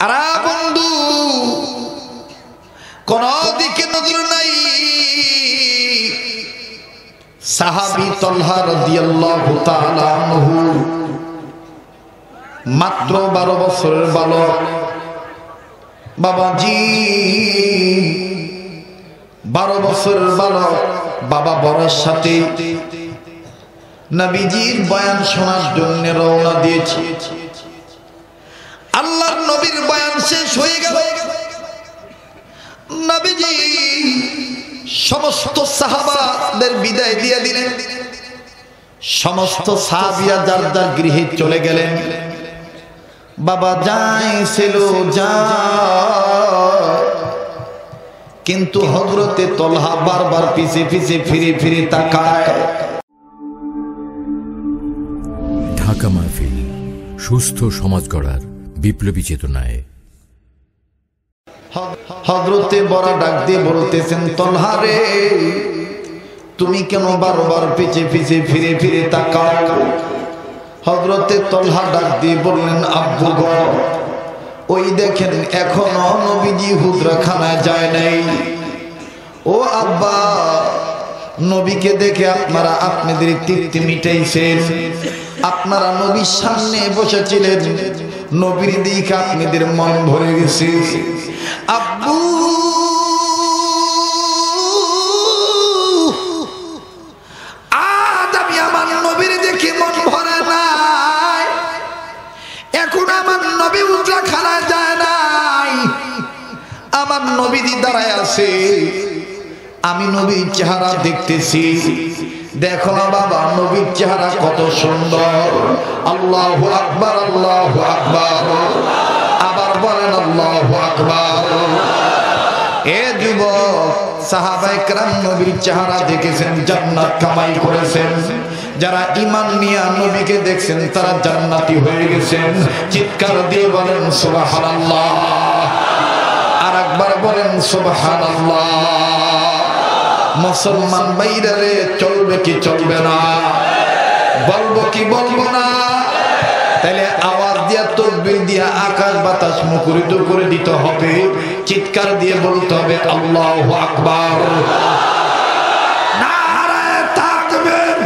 আর বন্ধু কোন দিকে নজর নাই। সাহাবি তলহা রাদিয়াল্লাহু মাত্র বারো বছরের বালক। বাবাজি, বারো বছরের বালক। বাবা বরের সাথে। নবীজির বয়ান শোনার জন্য রওনা দিয়েছি। আল্লাহর নবীর বয়ান শেষ হয়ে গেল। নবীজি সমস্ত সাহাবাদের বিদায় দিয়ে দিলেন। সমস্ত সাহাবিয়া যার যার গৃহে চলে গেলেন। বাবা যাই ছিল যা কিন্তু হজরতে তলহা বারবার পিছে পিছে ফিরে ফিরে তাকায়। ঢাকা মাহফিল, সুস্থ সমাজ গড়ার বিপ্লবী চেতনায়। হজরতে বড় ডাক দিয়ে বলতেছেন তলহা রে, তুমি কেন বারবার পিছে পিছে ফিরে ফিরে তাকাও? হজরতে তলহা ডাক দিয়ে বললেন, আব্বু গ, ওই দেখেন এখনও নবীজি হুদ্রাখানায় যায় নাই। ও আব্বা, নবীকে দেখে আপনারা আপনাদের তৃপ্তি মিটাইছেন। আপনারা নবীর সামনে বসেছিলেন। নবীর দিকে আপনাদের মন ভরে গেছে। আব্বু! আজ আমি আমার মন ভরে নাই। এখন আমার নবী যায় নাই। আমার দাঁড়ায় আমি নবীর চেহারা দেখতেছি। দেখো না বাবা, নবীর চেহারা কত সুন্দর। আল্লাহ আকবর আল্লাহ আকবর। আবার বলেন আল্লাহ আকবর। এ যুব ক্রাম নবীর চেহারা দেখেছেন, জান্নাত কামাই করেছেন। যারা দেখছেন, তারা হয়ে গেছেন। চিৎকার দিয়ে বলেন সুবাহ আর একবার বলেন সুবাহ আল্লাহ মুসলমান বাইরে চলবে কি চলবে না? বলব কি বলব না? আওয়াজ দিয়া তকবির দিয়া আকাশ বাতাস মুখরিত করে দিতে হবে। চিৎকার দিয়ে বলতে হবে, আল্লাহ আকবার। নারায়ে তাকবীর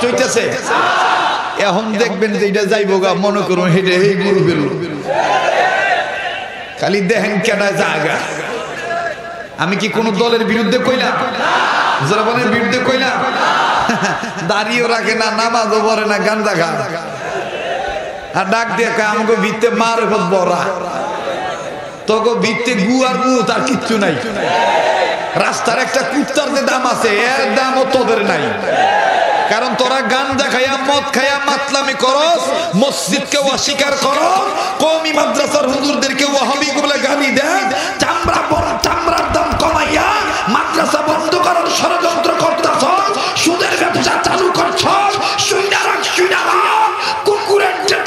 কষ্ট হইতেছে। এখন দেখবেন যে এটা যাইব গা, মনে করুন হেঁটে এই গুরু বেরু খালি দেখেন কেনা জায়গা। আমি কি কোন দলের বিরুদ্ধে কইলাম? জনগণের বিরুদ্ধে কইলাম। দাঁড়িয়েও রাখে না, নামাজও পড়ে না গান দেখা আর ডাক কয়, আমাকে ভিত্তে মার বড়া। তোকে ভিত্তে গু আর গু তার কিচ্ছু নাই। রাস্তার একটা কুত্তার যে দাম আছে, এর দামও তোদের নাই। কারণ তোরা গান দেখাইয়া, মদ খাইয়া মাতলামি করস, মসজিদকে অস্বীকার করো কমি মাদ্রাসার হুজুরদেরকে ওয়াহাবি বলে গালি দেন চামড়া চামড়ার দাম কমাইয়া মাদ্রাসা বন্ধ করার ষড়যন্ত্র করতেছ সুদের ব্যবসা চালু করছ যে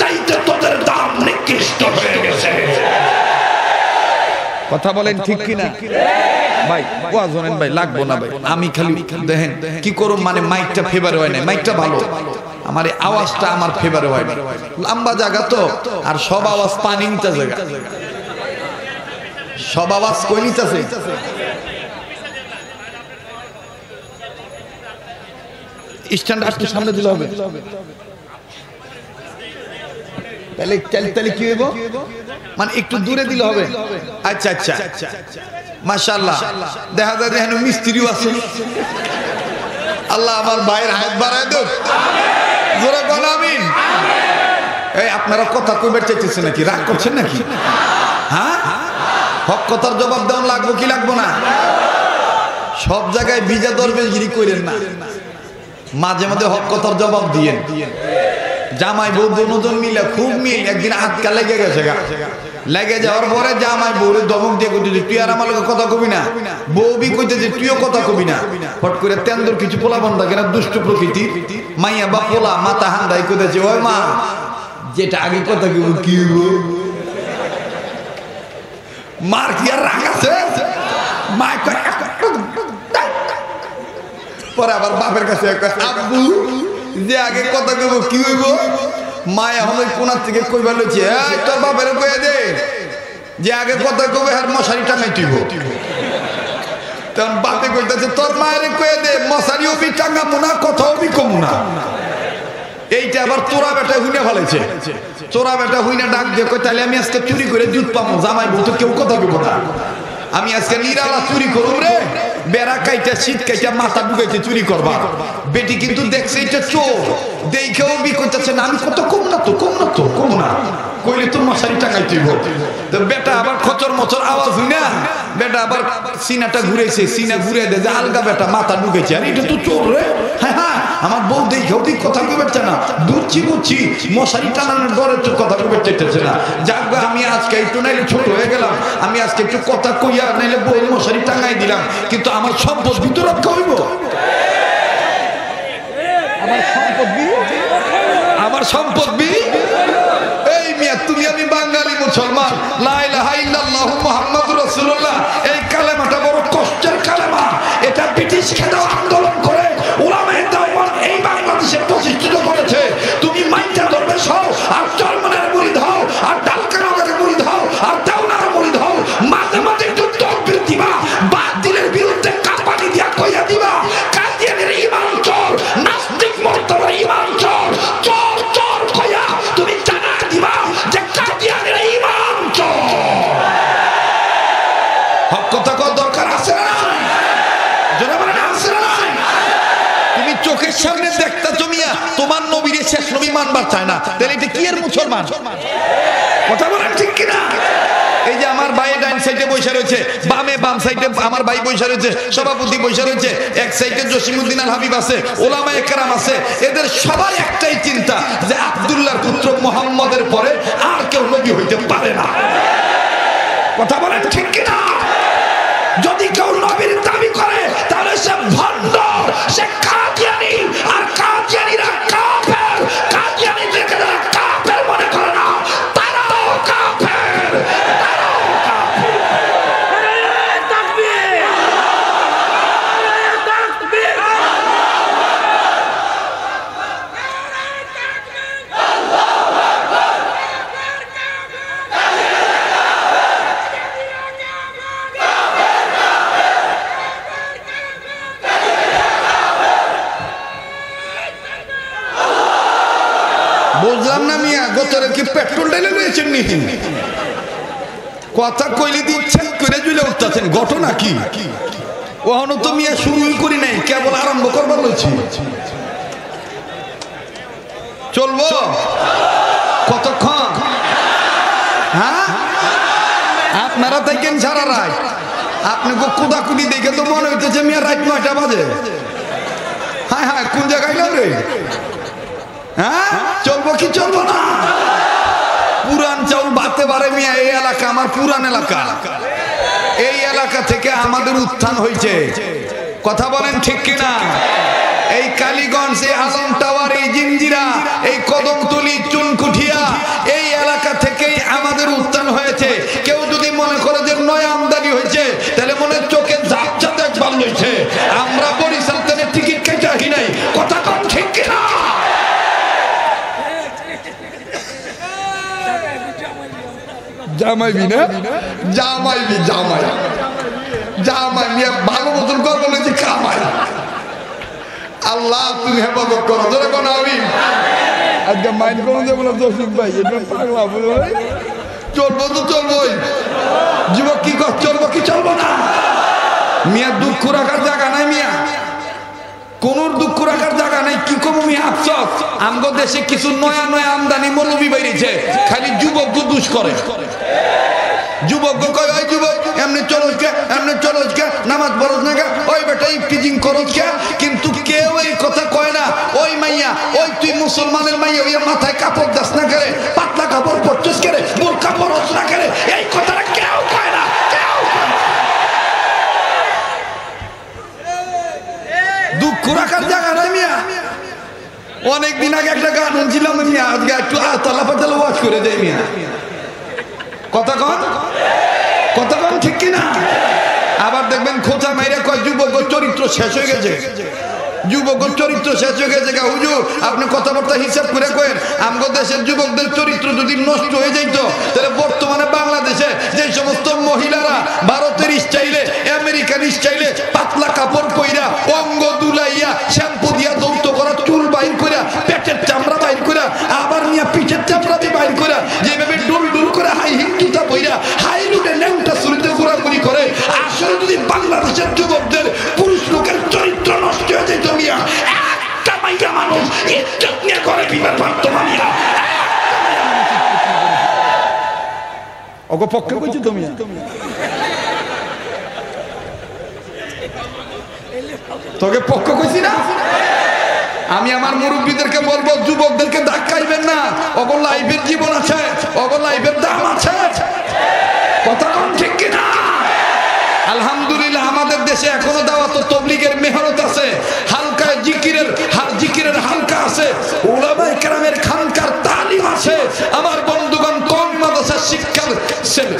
চাইতে তোদের দাম নিকৃষ্ট কথা বলেন ঠিক কিনা? ভাই ওয়াজ শোনেন ভাই, লাগবো না ভাই। আমি খালি দেখেন, কি করুম মানে মাইকটা ফেভার হয় না মাইকটা ভালো। আমার আওয়াজটা আমার ফেভার হয় না লম্বা জায়গা তো, আর সব আওয়াজ পানি নিতে জায়গা। সব আওয়াজ কই নিতেছে স্ট্যান্ড সামনে দিলে হবে। তাহলে তাহলে কি হইব? মানে একটু দূরে দিলে হবে? আচ্ছা আচ্ছা। মাশাআল্লাহ। দেখা যায় দেখেন মিস্ত্রিও আছে। আল্লাহ আমার ভাইয়ের হাত বাড়ায় দেব জোরে বল আমিন। এই আপনারা কথা কইবার চাইতেছেন নাকি? রাগ করছেন নাকি? হ্যাঁ? হক কথার জবাব দেওয়া লাগবো কি লাগবো না? সব জায়গায় বিজা দরবেশগিরি করেন না। মাঝে মাঝে হক কথার জবাব দিয়েন। জামাই বউ দুজন মিলে খুব মিল, একদিন আটকা লেগে গেছে গা। লেগে যাওয়ার পরে জামাই বউরে দমক দিয়ে কইতে তুই আর আমার লগে কথা কবি না। বউ বি কইতে যে তুইও কথা কবি না। ফট করে তেন্দুর কিছু পোলা বন্ধ কেনা দুষ্ট প্রকৃতি, মাইয়া বা পোলা মাথা হান্দাই কইতেছে, ওই মা, যেটা আগে কথা কইব, কি মার কি আর রাগ আছে? পরে আবার বাপের কাছে আব্বু যে আগে কথা কইব কি হইব? মা এখন ওই কোনার থেকে কইবা লইছে "এই, তোর বাপের কয়ে দে যে আগে কথা কবে আর মশারি টাঙাই তখন বাপে কইতেছে তোর মায়ের কয়ে দে মশারি অবি টাঙ্গামো না কথা অবি কমু না। এইটা আবার তোরা বেটা হুইনা ফেলেছে। তোরা বেটা হুইনে ডাক দিয়ে কই তাহলে আমি আজকে চুরি করে দুধ পাবো জামাই বউ তো কেউ কথা কইব না। আমি আজকে নিরালা চুরি করুম রে। বেড়া কাইটা, শীত কাইটা, মাথা ঢুকাইতে চুরি করবা বেটি কিন্তু দেখছে এটা চোর। দেখেও বি করতেছে না, আমি কত না তো কম না তো, কম না। কইলে তো মশারি টাকাই তুইব। তো বেটা আবার খচর মচর আওয়াজ হই না? বেটা আবার সিনাটা ঘুরেছে সিনা ঘুরে দে আলগা বেটা মাথা ঢুকেছে। আর এটা তো চোর রে। হ্যাঁ হ্যাঁ আমার বউ দেখেও তুই কথা কইবে না। বুঝছি বুঝছি, মশারি টানানোর ডরে তো কথা কইবে চাইতেছে না। যাক আমি আজকে একটু নাইলে ছোট হয়ে গেলাম। আমি আজকে একটু কথা কইয়া নাইলে বউ মশারি টাঙাই দিলাম। কিন্তু আমার সম্পদ ভিতর রক্ষা হইব। আমার সম্পদ আমার সম্পদ বি? এই মিয়া তুমি আমি বাঙালি মুসলমান। লাইলা ইলাহা ইল্লাল্লাহ তোমার নবীর শেষ নবী মানবার চায় না। তাহলে এটা কি এর মুসলমান? কথা বলেন ঠিক কিনা? এই যে আমার ভাই ডাইন সাইডে বসে রয়েছে, বামে বাম সাইডে আমার ভাই বসে রয়েছে, সভাপতি বসে রয়েছে, এক সাইডে জসিমুদ্দিন আল হাবিব আছে ওলামা একরাম আছে, এদের সবার একটাই চিন্তা যে আব্দুল্লাহর পুত্র মোহাম্মদের পরে আর কেউ নবী হইতে পারে না। কথা বলেন ঠিক কিনা? যদি কেউ নবীর দাবি করে, তাহলে সে ভণ্ড, সে কাদিয়ানি। পেট্রোল ঢেলে রয়েছেন নাকি কথা কইলে দিচ্ছেন করে জুলে উঠতেছেন। ঘটনা কি? ওহনো তো মিয়া শুরুই করি নাই, কেবল আরম্ভ করবার বলছি চলবো? কতক্ষণ? হ্যাঁ? আপনারা থাকেন সারা রাত। আপনি কুদাকুদি দেখে তো মনে হইতেছে মিয়া রাত নয়টা বাজে। হ্যাঁ হ্যাঁ কোন জায়গায় গেল রে? হ্যাঁ? চলবো কি চলবো না? পুরান চাউল বাতে পারে মিয়া, এই এলাকা আমার পুরান এলাকা। এই এলাকা থেকে আমাদের উত্থান হয়েছে। কথা বলেন ঠিক কিনা? এই কালীগঞ্জ, এই আলম টাওয়ার, এই জিঞ্জিরা এই কদমতলি, চুনকুঠিয়া, এই এলাকা থেকেই জামাইবি না জামাইবি জামাই। জামাই নিয়ে ভালো মতন করব নাকি কামাই আল্লাহ, তুমি হেফাজত করো। ধরে কোন আমি আজকে মাইন্ড করুন যে বলে জসিম ভাই এটা পাগলা বলে চলবো তো চলবোই। যুবক কি কর, চলবো কি চলবো না? মিয়া দুঃখ রাখার জায়গা নাই মিয়া। কোন দুঃখ রাখার জায়গা নাই, কি কম আফসোস আমগো দেশে কিছু নয়া নয়া আমদানি মৌলবি বেরিয়েছে। খালি যুবক দুষ করে। যুবক কয় ওই এমনি কে এমনি কে, নামাজ না কে? ওই কে? কিন্তু কেউ এই কথা কয় না, ওই মাইয়া, ওই তুই মুসলমানের মাইয়া, ওই মাথায় কাপড় দাস না করে পাতলা কাপড় পরছস করে বোরকা পরস না করে এই কথাটা কেউ কয় না কেউ কয় না। দুঃখ জায়গা না মিয়া। অনেক দিন আগে একটা গান শুনছিলাম মিয়া আজকে একটু আতলা পাতলা ওয়াজ করে দেয় মিয়া। কথা কন? কথা কন ঠিক কিনা? আবার দেখবেন খোঁচা মাইরে কয় যুবক চরিত্র শেষ হয়ে গেছে। যুবক চরিত্র শেষ হয়ে গেছে হুজুর, আপনি কথাবার্তা হিসাব করে কয়েন, আমগো দেশের যুবকদের চরিত্র যদি নষ্ট হয়ে যাইত, তাহলে বর্তমানে বাংলাদেশে যে সমস্ত মহিলারা ভারতের স্টাইলে আমেরিকান স্টাইলে পাতলা কাপড় পইরা, অঙ্গ দুলাইয়া শ্যাম্পু দিয়া দৌত করা, চুল বাইর কইরা, পেটের চামড়া বাইর কইরা, আবার নিয়ে পিঠের চামড়া দিয়ে বাইর কইরা, যেভাবে ডুল ডুল করে হাই হিল জুতা পইরা, হাই রুটে ন্যাংটা শুরুতে ঘোরাঘুরি করে, আসলে যদি বাংলাদেশের যুবকদের অগো পক্ষে তুমি তোকে পক্ষ কইছি না? আমি আমার মুরব্বীদেরকে বলব যুবকদেরকে ধাক্কাইবেন না। অগর লাইফের জীবন আছে অগর লাইফের দাম আছে। কথা কম ঠিক কিনা? আলহামদুলিল্লাহ আমাদের দেশে এখনও দাওয়াত ও তবলিগের মেহনত আছে। হালকা জিকিরের হার জিকিরের হালকা আছে। ওলামায়ে কেরামের খানকার তালিম আছে। আমার বন্ধুগণ কোন মাদ্রাসার শিক্ষার ছেলে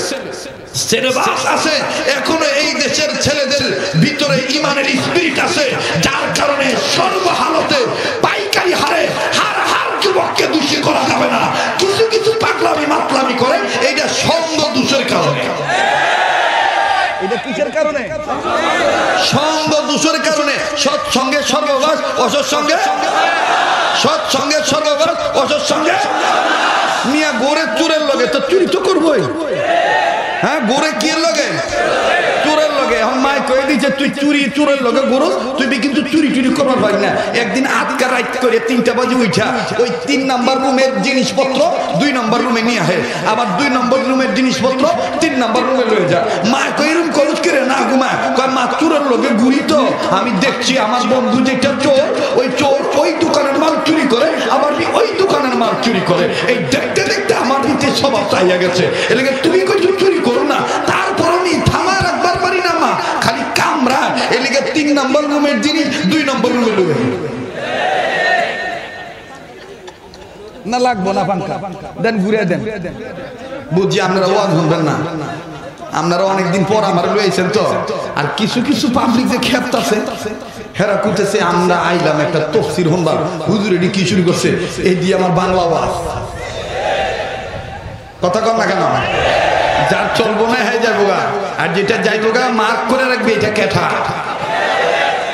সিলেবাস আছে। এখনও এই দেশের ছেলেদের ভিতরে ইমানের স্পিরিট আছে। যার কারণে সর্বহালতে পাইকারি হারে হার হার যুবককে দোষী করা যাবে না। কিছু কিছু পাগলামি মাতলামি করে এইটা সঙ্গ কিসের কারণে। সঙ্গ দোষের কারণে সৎসঙ্গে সর্ববাস অসৎসঙ্গে সৎসঙ্গে সর্ববাস অসৎসঙ্গে মিয়া, গোরে চুরের লগে, তো চুরি তো করবোই। হ্যাঁ গোরে কি লগে? ওই আমি দেখছি আমার বন্ধু যেটা চোর, ওই চোর ওই দোকানের মাল চুরি করে, আবার ওই দোকানের মাল চুরি করে। এই দেখতে দেখতে আমার স্বভাব চাইয়া গেছে। এলাকা তুমি কই চুরি করো না এলিগে তিন নম্বর রুমের জিনিস, দুই নম্বর রুমে লুবে না, লাগবো না পাঙ্কা দেন ঘুরে দেন। বুঝছি আপনারা ওয়াজ শুনবেন না। আপনারা অনেকদিন পর আমার লইছেন তো। আর কিছু কিছু পাবলিক যে খেপতাছে হেরা কুতেছে আমরা আইলাম একটা তফসির হন্দার হুজুর এটি কি করছে? এই দিয়ে আমার বাংলা ওয়াজ। কথা কম না কেন? যার চলবো না, হয়ে যাব গা। আর যেটা যাইবো গা মার্ক করে রাখবে, এটা কেঠা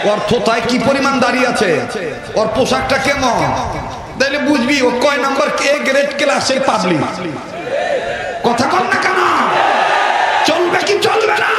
ওর থোতায় কি পরিমাণ দাঁড়িয়ে আছে? ওর পোশাকটা কেমন? তাইলে বুঝবি, ও কয় নম্বর কে গ্রেড ক্লাসের পাবলিক কথা কম না কেন? চলবে কি চলবে না?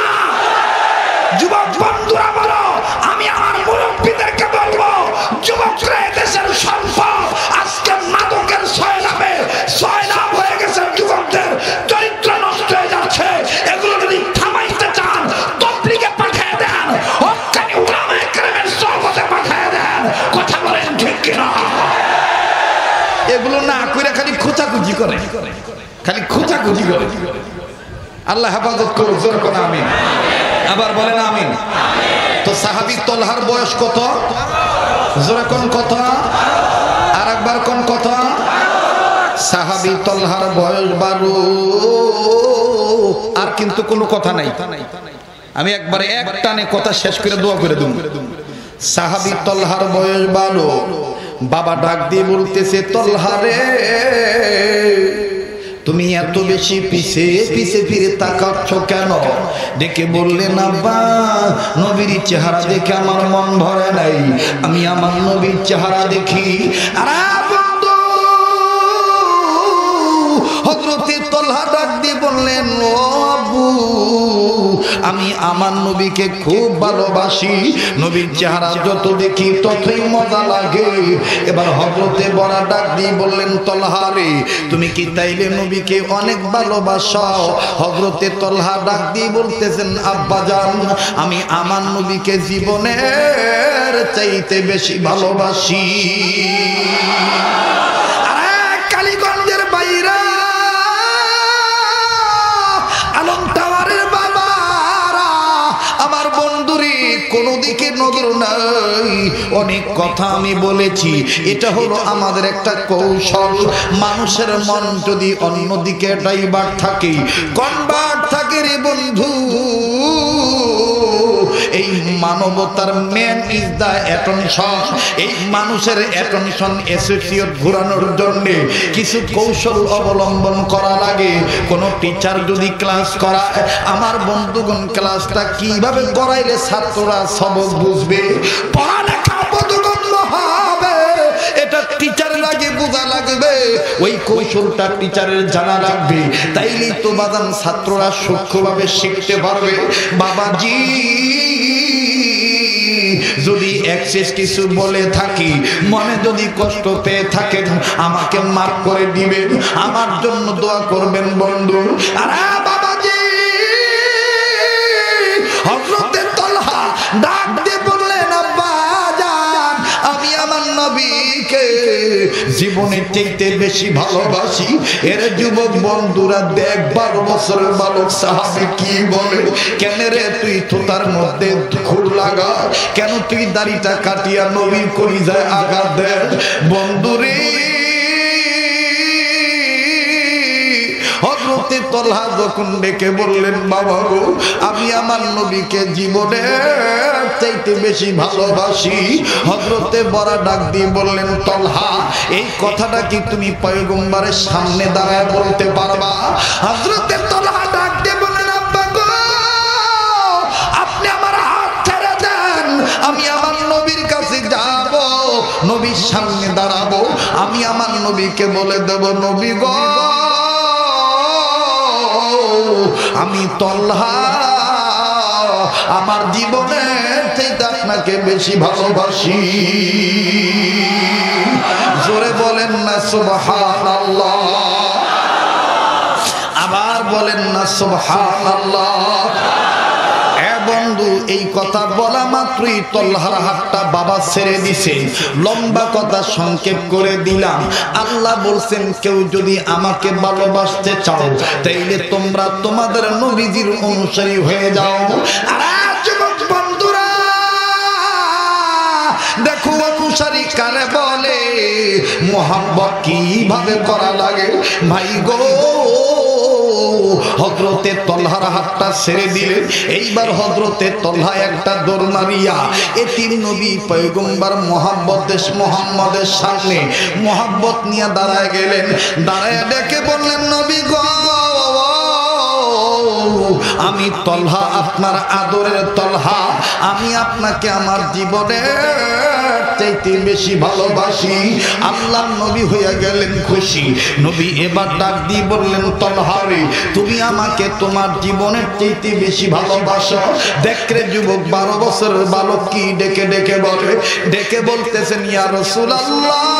করে, খালি খোঁচাখুচি করে। আল্লাহ হেফাজত করুক, জোর কোন আমিন। আবার বলেন আমিন। তো সাহাবি তলহার বয়স কত? জোরে কোন কত আর একবার কোন কত সাহাবি তলহার বয়স বারো। আর কিন্তু কোনো কথা নাই। আমি একবারে এক টানে কথা শেষ করে দোয়া করে দেব। সাহাবি তলহার বয়স বারো। বাবা ডাক দিয়ে বলতেছে তলহারে তুমি এত বেশি পিছে পিছে ফিরে তাকাচ্ছ কেন? দেখে বললেন আব্বা নবীর চেহারা দেখে আমার মন ভরে নাই। আমি আমার নবীর চেহারা দেখি। আর হজরতে তলহা ডাক দিয়ে বললেন, ও আমি আমার নবীকে খুব ভালোবাসি। নবীর চেহারা যত দেখি ততই মজা লাগে। এবার হজরতে বড়া ডাক দিয়ে বললেন তলহারে তুমি কি তাইলে নবীকে অনেক ভালোবাসাও? হজরতে তলহা ডাক দিয়ে বলতেছেন, আব্বা আব্বাজান আমি আমার নবীকে জীবনের চাইতে বেশি ভালোবাসি। কোনো দিকে নজর নাই। অনেক কথা আমি বলেছি। এটা হলো আমাদের একটা কৌশল। মানুষের মন যদি অন্যদিকে ডাইবার থাকে কনভার্ট থাকে রে বন্ধু। এই মানবতার মেন ইজ দ্য অ্যাটেনশন এই মানুষের অ্যাটেনশন অ্যাসোসিয়েট ঘোরানোর জন্য কিছু কৌশল অবলম্বন করা লাগে। কোন টিচার যদি ক্লাস করায়, আমার বন্ধুগণ ক্লাসটা কীভাবে করাইলে ছাত্ররা সবক বুঝবে? পড়ালেখা তো বাদাম ছাত্ররা সূক্ষ্মভাবে শিখতে পারবে। বাবাজি যদি অ্যাক্সেস কিছু বলে থাকি, মনে যদি কষ্ট পেয়ে থাকেন, আমাকে মাফ করে দিবেন। আমার জন্য দোয়া করবেন বন্ধু। আরে নবীকে জীবনের চাইতে বেশি ভালোবাসি। এর যুবক বন্ধুরা দেখ, বারো বছরের বালক সাহাবি কি বলে? কেন রে তুই তোতার মধ্যে খুর লাগা? কেন তুই দাড়িটা কাটিয়া নবী করি যায় আঘাত দে বন্ধুরে হজরতে তলহা যখন ডেকে বললেন, বাবা গো, আমি আমার নবীকে জীবনে চাইতে বেশি ভালোবাসি। হজরতে বড়া ডাক দিয়ে বললেন, তলহা, এই কথাটা কি তুমি পয়গম্বরের সামনে দাঁড়ায় বলতে পারবা? হজরতে তলহা ডাক দিয়ে বললেন, আব্বা গো, আপনি আমার হাত ছেড়ে দেন, আমি আমার নবীর কাছে যাব, নবীর সামনে দাঁড়াবো। আমি আমার নবীকে বলে দেব, নবী গো আমি তল্হা আমার জীবনের আপনাকে বেশি ভালোবাসি। জোরে বলেন না সুবহান আবার বলেন না সুবহান এ বন্ধু এই কথা বলা মাত্রই তল্লাহার হাতটা বাবা ছেড়ে দিছে। লম্বা কথা সংক্ষেপ করে দিলাম। আল্লাহ বলছেন, কেউ যদি আমাকে ভালোবাসতে চাও, তাইলে তোমরা তোমাদের নবীজির অনুসারী হয়ে যাও। আর দেখো অনুসারী কারে বলে মোহাম্মত কীভাবে করা লাগে? ভাই গো হজরতে তলহার হাতটা ছেড়ে দিলেন। এইবার হজরতে তলহা একটা দোর মারিয়া এতিম নবী, পয়গম্বর মোহাম্মদ দেশ, মোহাম্মদের সামনে মোহাম্মত নিয়ে দাঁড়ায় গেলেন। দাঁড়ায় ডেকে বললেন, নবী গো আমি তলহা আপনার আদরের তলহা। আমি আপনাকে আমার জীবনে চাইতে বেশি ভালোবাসি। আল্লাহ নবী হয়ে গেলেন খুশি। নবী এবার ডাক দিয়ে বললেন তলহারে তুমি আমাকে তোমার জীবনের চাইতে বেশি ভালোবাসো। দেখরে যুবক, বারো বছরের বালক কি ডেকে ডেকে বলে? ডেকে বলতেছেন, ইয়া রাসূলুল্লাহ।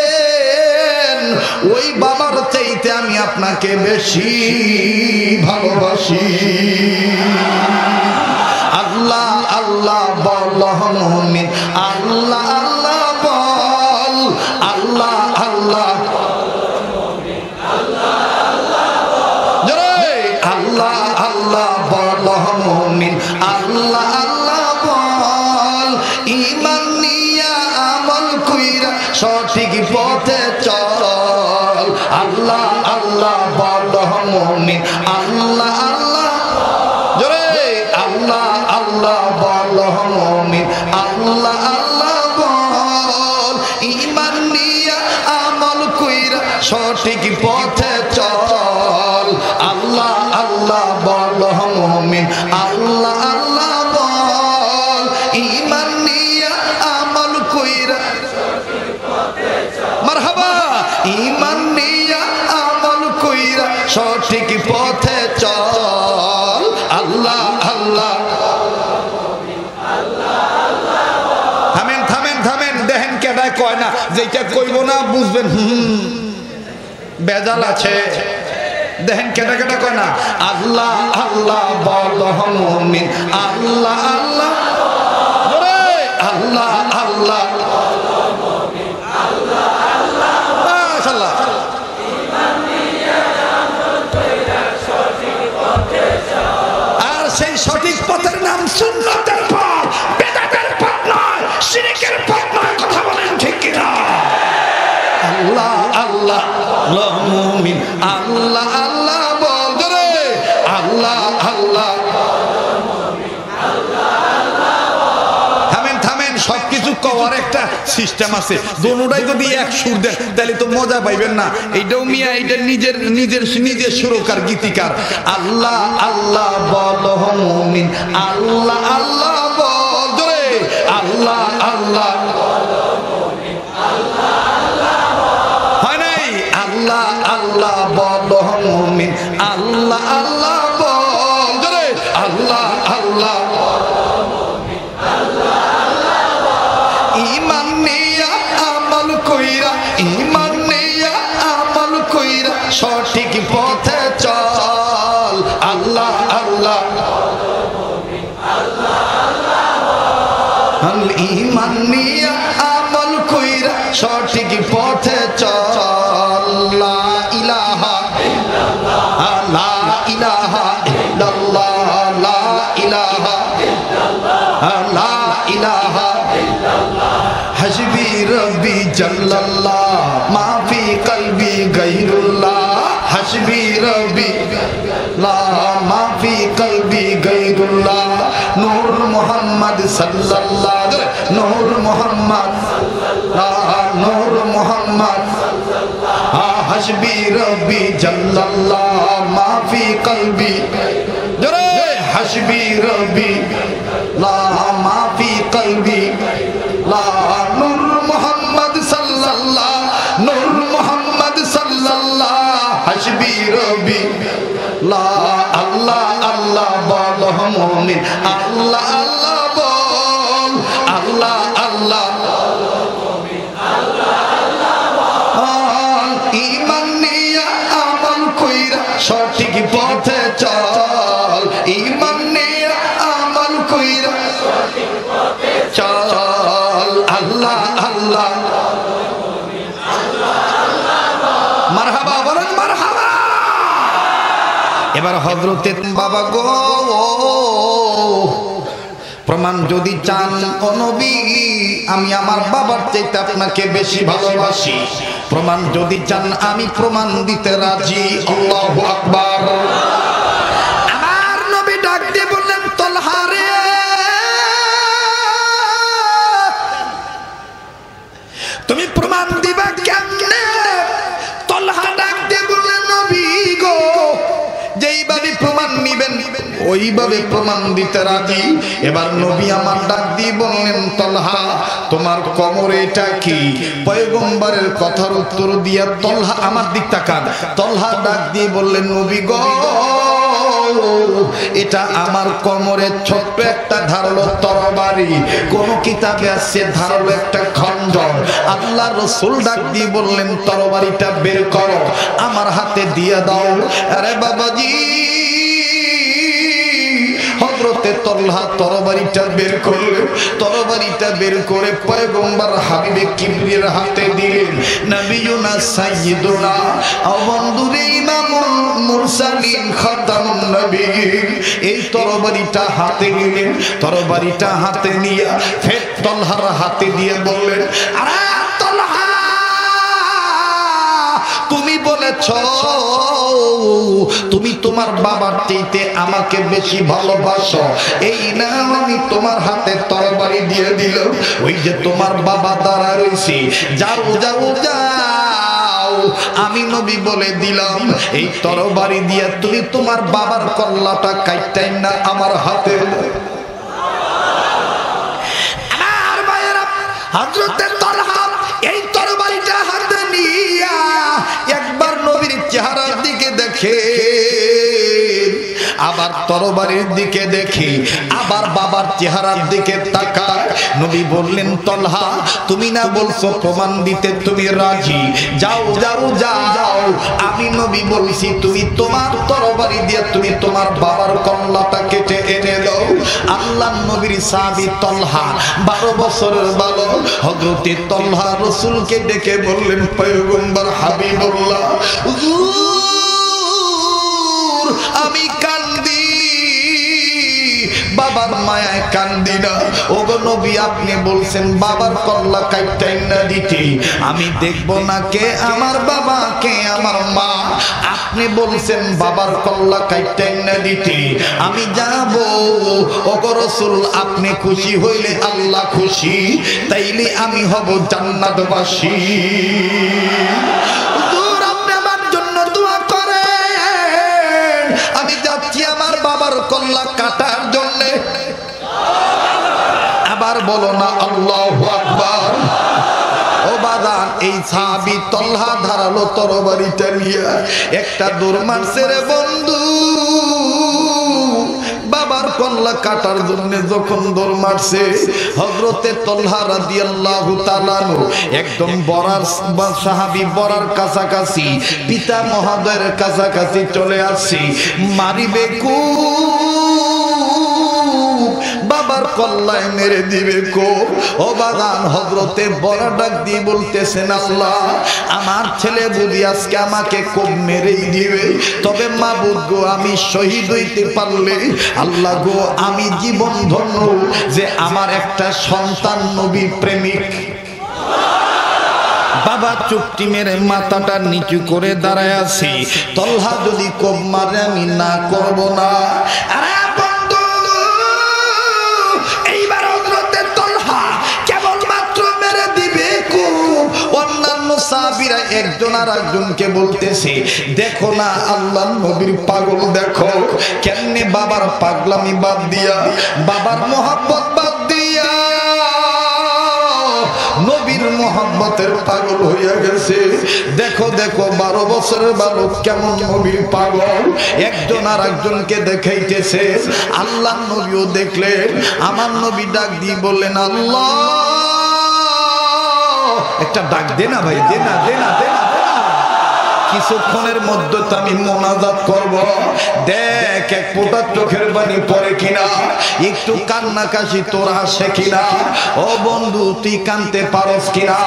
ওই বাবার চাইতে আমি আপনাকে বেশি ভালোবাসি। আল্লাহ আল্লাহ বল মুমিন আল্লাহ আল্লাহ আল্লাহ আল্লাহ বাদহ মুমিন আল্লাহ আল্লাহ। জোরে। আল্লাহ আল্লাহ বাদহ মুমিন আল্লাহ আল্লাহ বল। ঈমান নিয়া আমল কইরা সঠিক পথ বুঝবেন, হুম বেজাল আছে। দেখেন কেটা কেটা কয় না? আল্লাহ আল্লাহ আল্লাহ আল্লাহ। আল্লাহ আল্লাহ। সিস্টেম আছে। দোনোটাই যদি এক সুর দেন, তাহলে তো মজা পাইবেন না। এইটাও মিয়া, এইটা নিজের নিজের নিজের সুরকার, গীতিকার। আল্লাহ আল্লাহ বল মুমিন। আল্লাহ আল্লাহ বল আল্লাহ আল্লাহ হয় নাই? আল্লাহ আল্লাহ বল মুমিন। আল্লাহ আল্লাহ আল্লাহ। ইমান নিয়া আমল কইরা সঠিক পথে চল। লা ইলাহা লা ইলাহা ইল্লাল্লাহ। লা ইলাহা ইল্লাল্লাহ। লা ইলাহা ইল্লাল্লাহ। হাসবি রব্বি জাল্লাল্লাহ। গাইরুল্লাহ নূর মোহাম্মদ সাল্লাল্লাহ নূর মোহাম্মদ নূর মোহাম্মদ। হাসবি রবি জল্লাল্লাহ, মাফি কলবি। হাসবি রবি লা মাফি কলবি। লা মুমিন আল্লাহ আল্লাহ বল। আল্লাহ আল্লাহ সঠিক পথে চল। ইমান আমল কইরা চল। আল্লাহ আল্লাহ মারহাবা, বলেন মারহাবা। এবার হজরতের বাবা গো। প্রমাণ যদি চান, ও নবী, আমি আমার বাবার চাইতে আপনাকে বেশি ভালোবাসি। প্রমাণ যদি চান, আমি প্রমাণ দিতে রাজি। আল্লাহু আকবার। ওইভাবে প্রমাণ দিতে রাজি? এবার নবী আমার ডাক দিয়ে বললেন, তলহা, তোমার কোমরে এটা কি? পয়গম্বরের কথার উত্তর দিয়া তলহা আমার দিক তাকান। তলহা ডাক দিয়ে বললেন, নবী গো, এটা আমার কোমরে ছোট্ট একটা ধারালো তরবারি। কোন কিতাবে আছে ধারালো একটা খঞ্জন আল্লাহ রসুল ডাক দিয়ে বললেন, তরবারিটা বের করো, আমার হাতে দিয়ে দাও। আরে বাবাজি হজরতে তল্হা তরবারিটা বের তরবারিটা বের করে পয়গম্বর হাবিবে কিবরির হাতে দিলেন। মুরসালিন এই তরবারিটা হাতে নিলেন, তরবারিটা হাতে নিয়ে ফের তলহার হাতে দিয়ে বললেন, আরে বলেছ, তুমি তোমার বাবার চাইতে আমাকে বেশি ভালোবাসো। এই না আমি তোমার হাতে তরবারি দিয়ে ওই যে তোমার বাবা যাও যাও যাও। আমি নবী বলে দিলাম, এই তরবারি দিয়ে তুমি তোমার বাবার কল্লাটা কাইটাই না আমার হাতে। এই তরবারিটা হাতে নিয়া নবীর চেহারার দিকে দেখে আবার তরবারির দিকে দেখি, আবার বাবার চেহারার দিকে তাকায় নবী বললেন, তলহা, তুমি না বলছো প্রমাণ দিতে তুমি রাজি? যাও যাও যাও। আমি নবী বলছি, তুমি তোমার তরবারি দিয়ে তুমি তোমার বাবার কল্লাটা কেটে এনে দাও। আল্লাহ নবীর সাবি তলহা, বারো বছরের বালক। হজরতে তলহা রসুলকে ডেকে বললেন, পয়গম্বর হাবিবুল্লাহ আমি কান্দি বাবার মায়ায় কান্দি না। ওগো নবী, আপনি বলছেন, বাবার কল্লা কাইটাই না দিতে। আমি দেখব না কে আমার বাবা, কে আমার মা। আপনি বলছেন, বাবার কল্লা কাইটাই না দিতে। আমি যাব। ওগো রসুল, আপনি খুশি হইলে আল্লাহ খুশি। তাইলে আমি হব জান্নাতবাসী। আমার বাবার কল্লা বলো না, আল্লাহ ও বাদান এই সাহাবি তল্হা ধারালো তরবারিটা নিয়ে একটা দৌড় মারছে রে বন্ধু। বাবার কল্লা কাটার জন্য যখন দৌড় মারছে হজরতে তল্হা রাদিয়াল্লাহু তাআলাহু একদম বরার সাহাবী বরার কাছাকাছি, পিতা মহোদয়ের কাছাকাছি চলে আসছে। মারিবে কু বাবার কল্লায় মেরে দিবে কো ও বাগান হজরতে বড় ডাক দিয়ে বলতেছেন, আল্লাহ, আমার ছেলে বুঝি আজকে আমাকে খুব মেরেই দিবে, তবে মা গো, আমি শহীদ হইতে পারলে, আল্লাহ গো, আমি জীবন ধন্য যে আমার একটা সন্তান নবী প্রেমিক। বাবা চুক্তি মেরে মাথাটা নিচু করে দাঁড়ায় আছি। তল্হা যদি কোপ মারে, আমি না করব না। আরে সাহাবীরা একজন আর একজনকে বলতেছে, দেখো না, আল্লাহ নবীর পাগল, দেখো কেমনে বাবার পাগলামি বাদ দিয়া, বাবার মোহাব্বত বাদ দিয়া নবীর মোহাম্মতের পাগল হইয়া গেছে। দেখো দেখো, বারো বছরের বালক কেমন নবীর পাগল। একজন আর একজনকে দেখাইতেছে, আল্লাহ নবীও দেখলেন, আমার নবী ডাক দিয়ে বললেন, আল্লাহ একটা ডাক দে না ভাই, দে না দে না কিছুক্ষণের মধ্যে তো আমি মোনাজাত করব। দেখ, এক ফোঁটা চোখের বাণী পড়ে কিনা? একটু কান্না কাশি তোর আসে কিনা? ও বন্ধু, তুই কানতে পারস কিনা?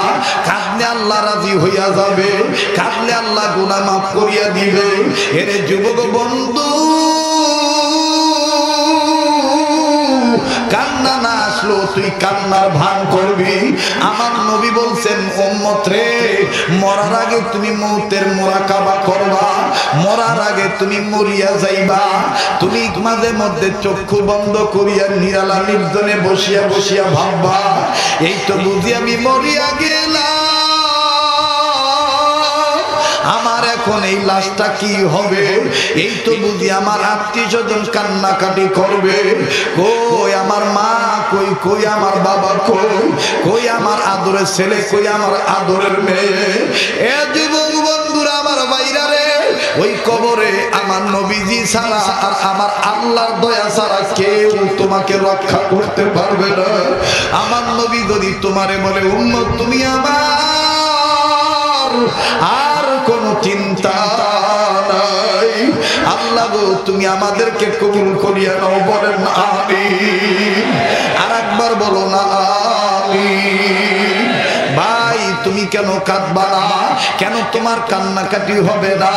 কাঁদলে আল্লাহ রাজি হইয়া যাবে। কাঁদলে আল্লাহ গুনাহ মাফ করিয়া দিবে। এরে যুবক বন্ধু, কান্না না আসলো, তুই কান্নার ভান করবি? আমার নবী বলছেন, উম্মত রে, মরার আগে তুমি মৌতের মোরাকাবা করবা, মরার আগে তুমি মরিয়া যাইবা। তুমি মাঝে মধ্যে চক্ষু বন্ধ করিয়া নিরালা নির্জনে বসিয়া বসিয়া ভাববা, এই তো বুঝি আমি মরিয়া গেলাম। আমার এখন এই লাশটা কি হবে? এই তো বুঝি আমার আত্মীয় স্বজন কান্নাকাটি করবে। কই আমার মা কই কই আমার বাবা কই কই আমার আদরের ছেলে, কই আমার আদরের মেয়ে? এ যুবক বন্ধুরা, আমার বাইরা রে, ওই কবরে আমার নবীজি ছাড়া আর আমার আল্লাহর দয়া ছাড়া কেউ তোমাকে রক্ষা করতে পারবে না। আমার নবী যদি তোমারে বলে উন্নত তুমি আমার আর কোনো চিন্তা নাই। আল্লাহ গো, তুমি আমাদেরকে কবুল করিয়া নাও, বলেন আমি আর একবার বলো না আমি ভাই, তুমি কেন কাঁদবা না? কেন তোমার কান্নাকাটি হবে না?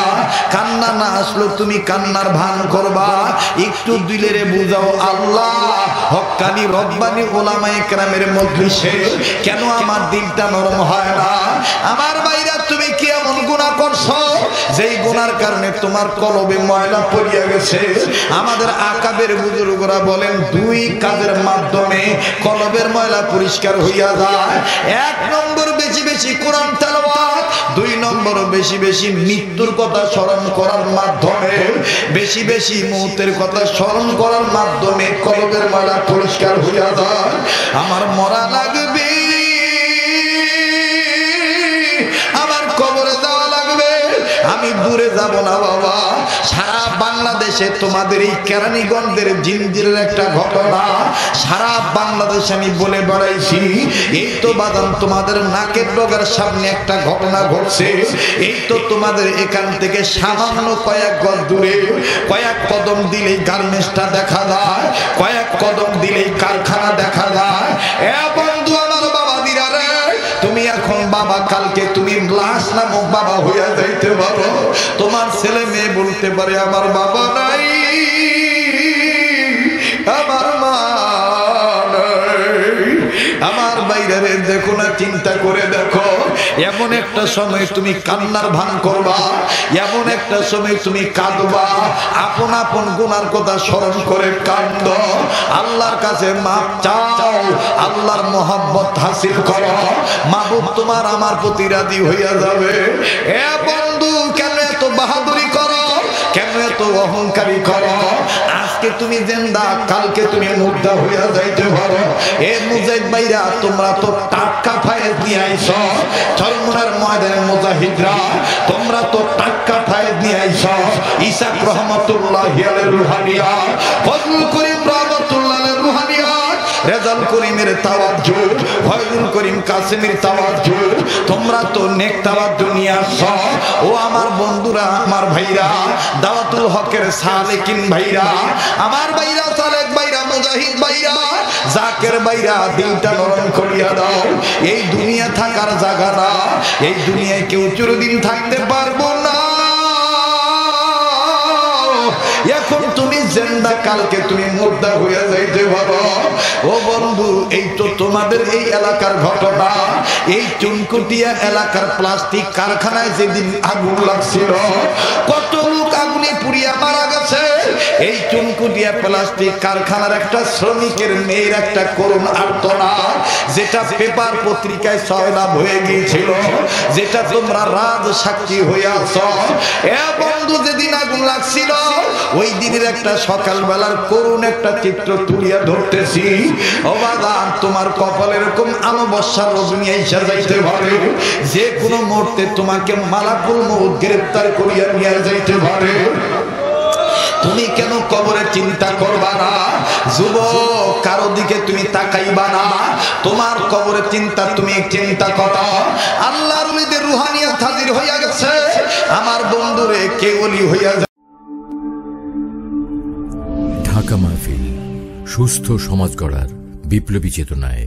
কান্না না আসলো, তুমি কান্নার ভান করবা। একটু দিলেরে বুঝাও, আল্লাহ হক্কানি রব্বানি ওলামায়ে কেরামের মজলিসে কেন আমার দিলটা নরম হয় না? আমার বাইরা এমন গুণা করছ? যেই গুনার কারণে তোমার কলবে ময়লা পড়িয়া গেছে। আমাদের আকাবের বুজুর্গরা বলেন, দুই কাজের মাধ্যমে কলবের ময়লা পরিষ্কার হইয়া যায়। এক নম্বর বেশি বেশি কোরআন দুই নম্বর বেশি বেশি মৃত্যুর কথা স্মরণ করার মাধ্যমে, বেশি বেশি মুহূর্তের কথা স্মরণ করার মাধ্যমে কলবের ময়লা পরিষ্কার হইয়া যায়। আমার মরা যাব না বাবা, সারা বাংলাদেশে তোমাদের এই কেরানীগঞ্জের জিনজিরের একটা ঘটনা, সারা বাংলাদেশে আমি বলে বেড়াইছি। এই তো বাদাম তোমাদের নাকের ডগার সামনে একটা ঘটনা ঘটছে। এই তো তোমাদের এখান থেকে সামান্য কয়েক গজ দূরে কয়েক কদম দিলেই গার্মেন্টসটা দেখা যায়, কয়েক কদম দিলেই কারখানা দেখা যায়। এ বাবা হইয়া যাইতে পারো। তোমার ছেলে মেয়ে বলতে পারে আমার বাবা নাই। বাইরে দেখো না, চিন্তা করে দেখো। এমন একটা সময় তুমি কান্নার ভান করবা, এমন একটা সময় তুমি কাঁদবা। আপন আপন গুনার কথা স্মরণ করে কান্দ। আল্লাহর কাছে মাপ চাও, আল্লাহর মোহাব্বত হাসিল করো। মাহবুব তোমার আমার প্রতি রাজি হইয়া যাবে। এ বন্ধু, কেন এত বাহাদুরি করো? এত অহংকারী করো। আজকে তুমি জেন্দা, কালকে তুমি মুদ্রা হইয়া যাইতে পারো। এ মুজাহিদ ভাইরা, তোমরা তো টাটকা ফায়েজ নিয়ে আইছ। চরমুনার ময়দানের মুজাহিদরা, তোমরা তো টাটকা ফায়েজ নিয়ে আইছ। ইসাক রহমতুল্লাহ রুহানিয়া, ফজলুল করিম রহমতুল্লাহ রেজাল করিমের তাওয়াজ্জু ফয়জুল করিম কাসেমের তাওয়াজ্জু তোমরা তো নেক তাওয়াজ্জু নিয়ে আসছো ও আমার বন্ধুরা, আমার ভাইরা, দাওয়াতুল হকের সালেকিন ভাইরা, আমার ভাইরা, সালেক ভাইরা, মুজাহিদ ভাইরা, জাকের ভাইরা দিনটা নরম করিয়া দাও। এই দুনিয়া থাকার জায়গা না এই দুনিয়ায় কেউ চিরদিন থাকতে পারব না। তুমি জেন্দা কালকে তুমি মুদ্রা হইয়া যাইতে পারো। ও বন্ধু, এই তো তোমাদের এই এলাকার ঘটনা। এই চুনকুটিয়া এলাকার প্লাস্টিক কারখানায় যেদিন আগুন লাগছিল, কত আগুনে পুড়িয়া মারা গেছে। এই চুনকুটিয়া প্লাস্টিক কারখানার একটা শ্রমিকের মেয়ের একটা করুণ আর্তনা যেটা পেপার পত্রিকায় সয়লাভ হয়ে গিয়েছিল, যেটা তোমরা রাজ সাক্ষী আছ। এ বন্ধু, যেদিন আগুন লাগছিল, ওই দিনের একটা সকালবেলার করুণ একটা চিত্র তুলিয়া ধরতেছি। অবাদান তোমার কপাল এরকম আমবস্যার রজনী আইসা যাইতে পারে। যে কোনো মুহূর্তে তোমাকে মালাকুল মৌত গ্রেপ্তার করিয়া নিয়ে যাইতে পারে। তুমি কেন কবরে চিন্তা করবা না? যুবক, কারও দিকে তুমি তাকাইবা না। তোমার কবরে চিন্তা, তুমি চিন্তা করো আল্লাহর উলিদের রুহানিয়াত হাজির হইয়া গেছে। আমার বন্ধুরে কেউলি হইয়া যায়? ঢাকা মাহফিল, সুস্থ সমাজ গড়ার বিপ্লবী চেতনায়